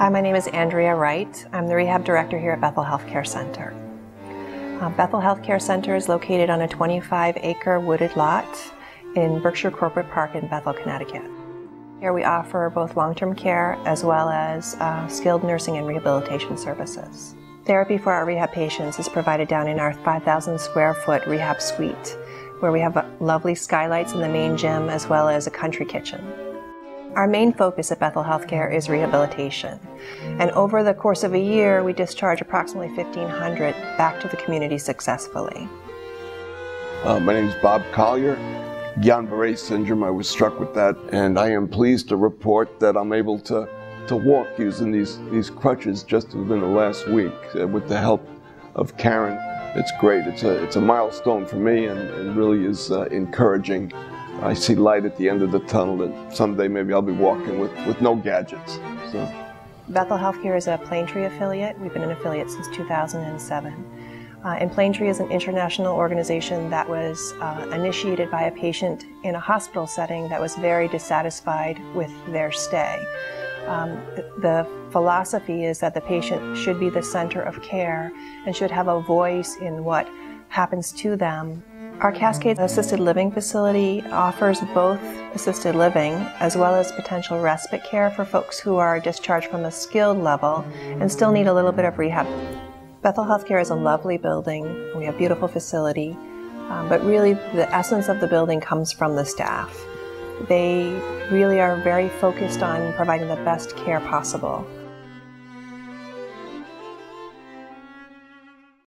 Hi, my name is Andrea Wright. I'm the rehab director here at Bethel Healthcare Center. Uh, Bethel Healthcare Center is located on a 25 acre wooded lot in Berkshire Corporate Park in Bethel, Connecticut. Here we offer both long term care as well as uh, skilled nursing and rehabilitation services. Therapy for our rehab patients is provided down in our 5,000 square foot rehab suite, where we have lovely skylights in the main gym as well as a country kitchen. Our main focus at Bethel Healthcare is rehabilitation. And over the course of a year, we discharge approximately 1,500 back to the community successfully. Uh, my name is Bob Collier. Guillain-Barré syndrome, I was struck with that, and I am pleased to report that I'm able to, to walk using these, these crutches just within the last week uh, with the help of Karen. It's great. It's a, it's a milestone for me and, and really is uh, encouraging I see light at the end of the tunnel and someday maybe I'll be walking with, with no gadgets. So. Bethel Healthcare is a Planetree affiliate. We've been an affiliate since 2007. Uh, and Planetree is an international organization that was uh, initiated by a patient in a hospital setting that was very dissatisfied with their stay. Um, the philosophy is that the patient should be the center of care and should have a voice in what happens to them our Cascade Assisted Living facility offers both assisted living as well as potential respite care for folks who are discharged from a skilled level and still need a little bit of rehab. Bethel Healthcare is a lovely building. We have a beautiful facility, um, but really the essence of the building comes from the staff. They really are very focused on providing the best care possible.